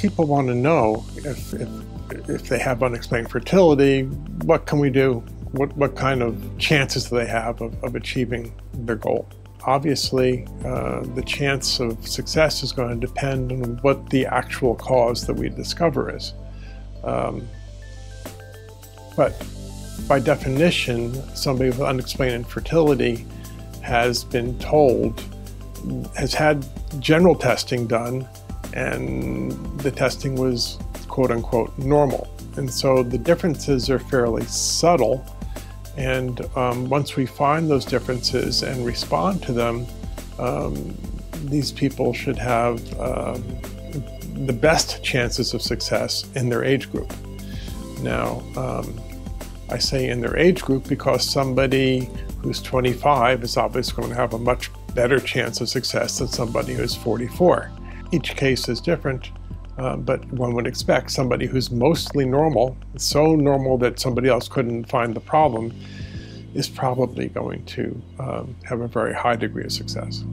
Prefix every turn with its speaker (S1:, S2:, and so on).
S1: people want to know if, if, if they have unexplained fertility, what can we do? What, what kind of chances do they have of, of achieving their goal? Obviously, uh, the chance of success is going to depend on what the actual cause that we discover is. Um, but by definition, somebody with unexplained infertility has been told, has had general testing done, and the testing was quote unquote normal. And so the differences are fairly subtle. And um, once we find those differences and respond to them, um, these people should have um, the best chances of success in their age group. Now, um, I say in their age group because somebody who's 25 is obviously going to have a much better chance of success than somebody who's 44. Each case is different, uh, but one would expect somebody who's mostly normal, so normal that somebody else couldn't find the problem, is probably going to um, have a very high degree of success.